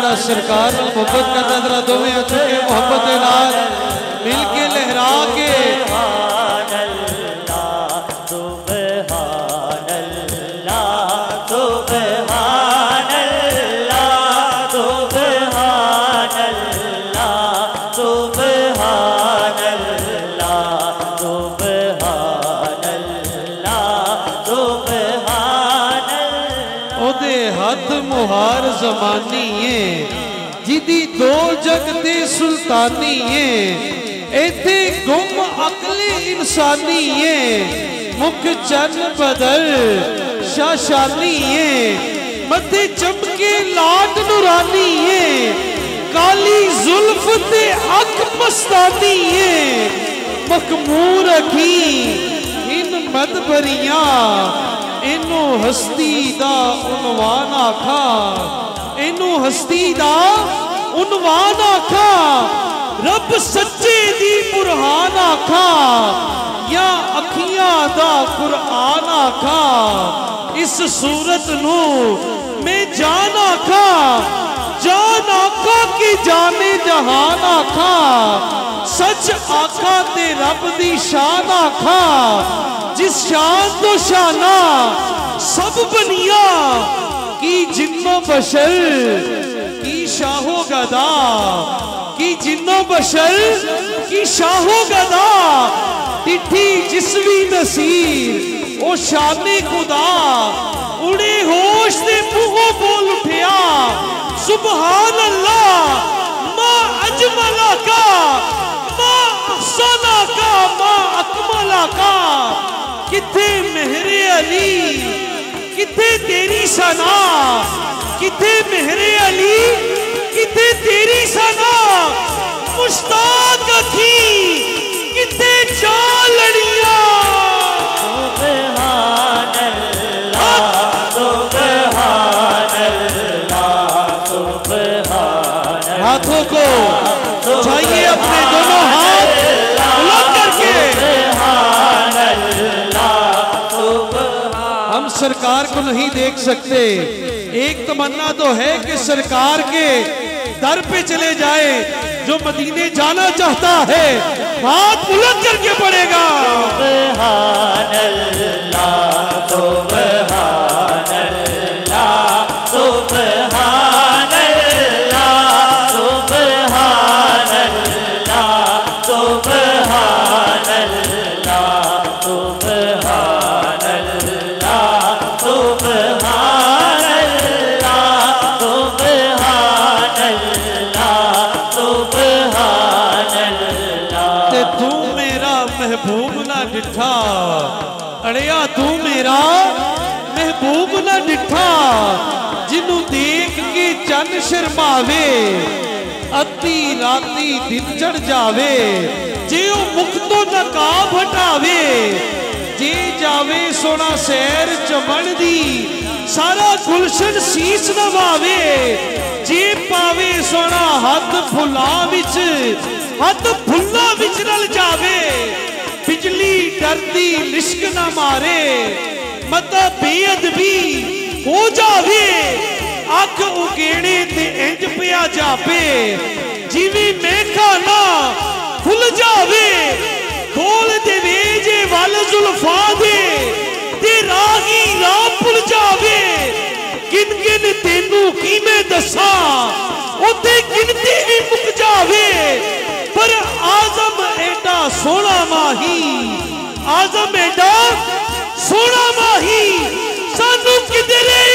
جڑا سرکار محبت کا نظرہ دو میں اچھے کے محبت نال مل کے لہرا کے زمانی ہے جدی دو جگ دے سلطانی ہے ایتھے گم عقل انسانی ہے مکھ چن بدر شاشانی ہے مدھے چمکے لاٹ نورانی ہے کالی ظلف تے اک مستانی ہے مخمور اکھی ان مدبریاں اینو ہستی دا عنوان آکھا۔ اینو ہستی دا عنوان آکھا رب سچے دی برہان آکھا یا اکھیاں دا قرآن آکھا اس صورت نو میں جان آکھا جان آقا کی جانے جہان آقا سچ آقا تے رب دی شان آقا جس شان تو شانہ سب بنیا کی جن بشر شاہ و گدا کی جن و بشر، کی شاہ و گدا ٹھٹھی جسوی نصیر، او شان خدا۔ اڑے ہوش دے منہوں بول اٹھیا۔ سبحان اللہ ما اجملا کا ما احسنا کا ما اکملا کا کتھے مہر علی، کتھے تیری سنا کتے مہرِ علی کتے تیری سزا؟ مشتاق کی کتے چال لڑیا سبحان اللہ سبحان اللہ سبحان اللہ ہاتھوں کو چاہیے اپنے دونوں ہاتھ بلند سرکار کو نہیں دیکھ سکتے۔ ایک تمنا تو ہے کہ سرکار کے در پہ چلے جائے، جو مدینے جانا چاہتا ہے ہاتھ بلند کر کے پڑے گا۔ شرماوے ادھی راتی دن چڑھ جاوے جے او مکھ تو نقاب ہٹاوے جے جاوے سونا سیر چمن دی، سارا گلشن سیس نواوے جے پاوے سونا ہاتھ پھلا وچ ہاتھ پھلا وچ رل جاوے، بجلی ڈردی لشک نہ مارے متا بے ادبی ہو جاوے۔ ਅੱਖ ਉਗੇੜੇ ਤੇ ਇੰਜ ਪਿਆ ਜਾਪੇ ਜਿਵੇਂ ਮੇਖਾ ਨਾ ਖੁੱਲ ਜਾਵੇ, ਖੋਲ ਦੇਵੇ ਜੇ ਵੱਲ ਜ਼ੁਲਫਾਂ ਦੇ, ਤੇ ਰਾਹੀ ਰਾਹ ਭੁੱਲ ਜਾਵੇ। ਕਿਨ ਕਿਨ ਤੈਨੂੰ ਕਿਵੇਂ ਦੱਸਾਂ ਉਤੇ ਗਿਣਤੀ ਵੀ ਮੁੱਕ ਜਾਵੇ। ਪਰ ਆਜ਼ਮ ਐਡਾ ਸੋਹਣਾ ਮਾਹੀ, ਆਜ਼ਮ ਐਡਾ ਸੋਹਣਾ ਮਾਹੀ, ਸਾਨੂੰ ਕਿਧਰੇ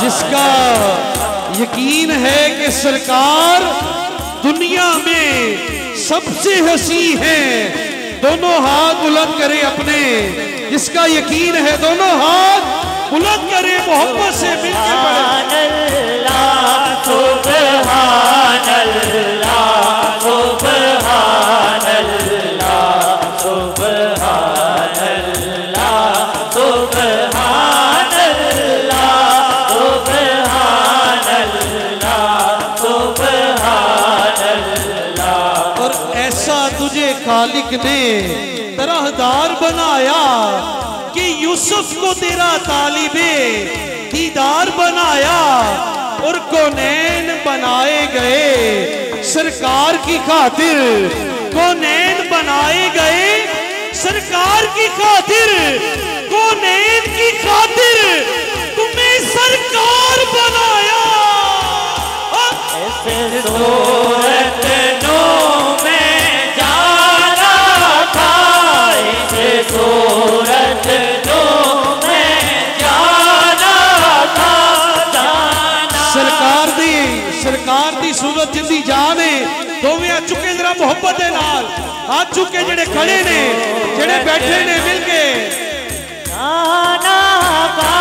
جس کا یقین ہے کہ سرکار دنیا میں سب سے ہنسی ہیں دونوں ہاتھ بلند کرے اپنے۔ جس کا یقین ہے، دونوں ہاتھ بلند کرے، محبت سے مل کے ایسا تجھے خالق نے طرحدار بنایا کہ یوسف کو تیرا طالب دیدار بنایا اور کونین بنائے گئے۔ سرکار کی خاطر کونین بنائے گئے۔ سرکار کی خاطر کونین کی خاطر تمہیں سرکار بنایا۔ ایسے صورت سرکار دی صورت جندی جانے دوویں ہاتھ چکے ذرا محبت دے نال۔ ہاتھ چکے جڑے کھڑے نے، جڑے بیٹھے نے مل کے۔ جانا تھا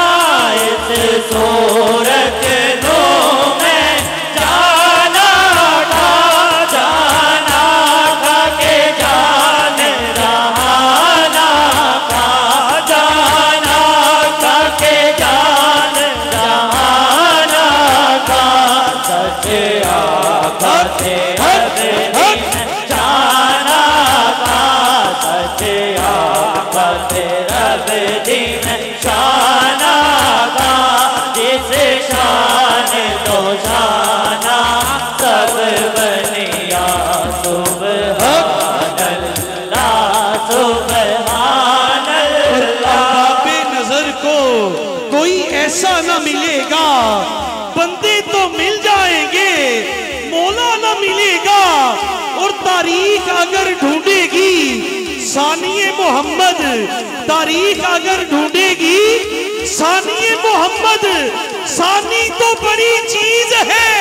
صورت تیرے جس شان تو شانا سب بنیا سبحان اللہ سبحان اللہ۔ نظر کو کوئی ایسا نہ ملے گا، بندے تو مل ثانی محمد تاریخ اگر ڈھونڈے گی ثانی محمد ثانی تو بڑی چیز ہے۔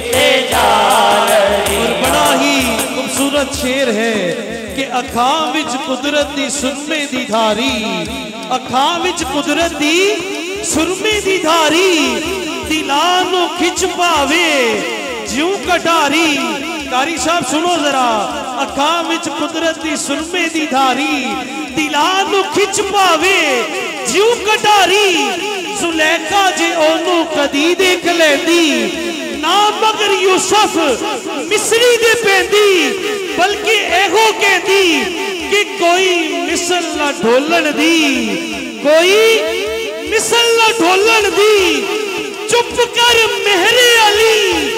رکھی جا رہی اور بڑا ہی خوبصورت شیر ہے کہ اکھاں وچ قدرت دی سرمے دی دھاری اکھاں وچ قدرت دی سرمے دی دھاری دلاں نو کھچ پاوے، جیوں کٹاری کاری صاحب سنو ذرا اکھاں وچ قدرت دی سرمے دی دھاری دلاں نو کھچ پاوے، جیوں کٹاری زلیخا جے اونوں کدی دیکھ لیندی نہ مگر یوسف مصری دے پیندی، بلکہ ایہو کہندی کہ کوئی مثل نہ ڈھولن دی، کوئی مثل نہ ڈھولن دی۔ چپ کر مہر علی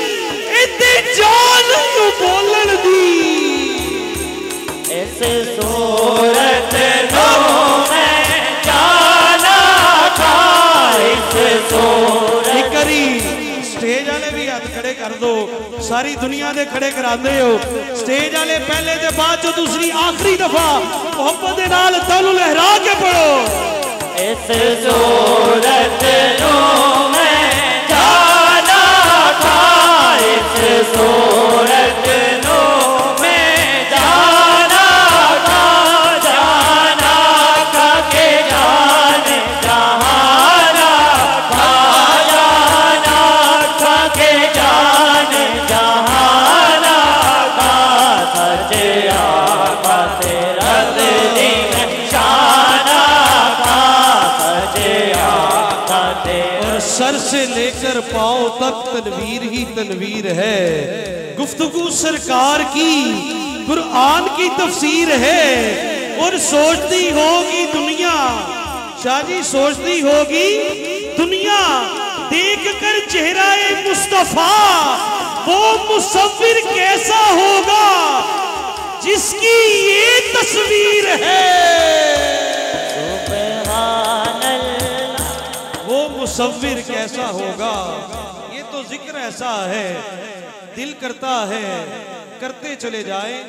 ایتے جان نو بولن دی۔ ایسے صورت نو سٹیج ہاتھ کھڑے کر دو ساری دنیا دے کھڑے کرا ہو سٹیج والے پہلے دے بعد جو دوسری آخری دفعہ محبت نال تانو لہرا کے پڑھو اس صورت نو میں جانا سر سے لے کر پاؤں تک تنویر ہی تنویر ہے۔ گفتگو سرکار کی، قرآن کی تفسیر ہے۔ اور سوچتی ہوگی دنیا، شاہ جی سوچتی ہوگی، دنیا دیکھ کر چہرہ مصطفیٰ، وہ مصور کیسا ہوگا، جس کی یہ تصویر ہے۔ مصور کیسا ہوگا؟ یہ تو ذکر ایسا ہے دل کرتا ہے کرتے چلے جائیں۔